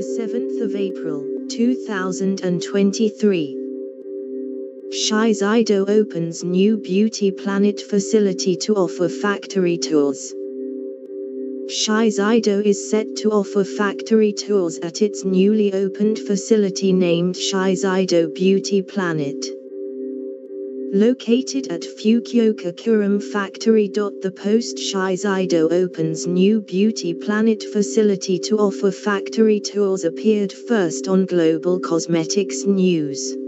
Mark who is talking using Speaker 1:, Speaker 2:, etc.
Speaker 1: 4th of April, 2023. Shiseido opens new Beauty Planet facility to offer factory tours. Shiseido is set to offer factory tours at its newly opened facility named Shiseido Beauty Planet. Located at Fukuoka Kurume Factory. The post Shiseido opens new Beauty Planet facility to offer factory tours appeared first on Global Cosmetics News.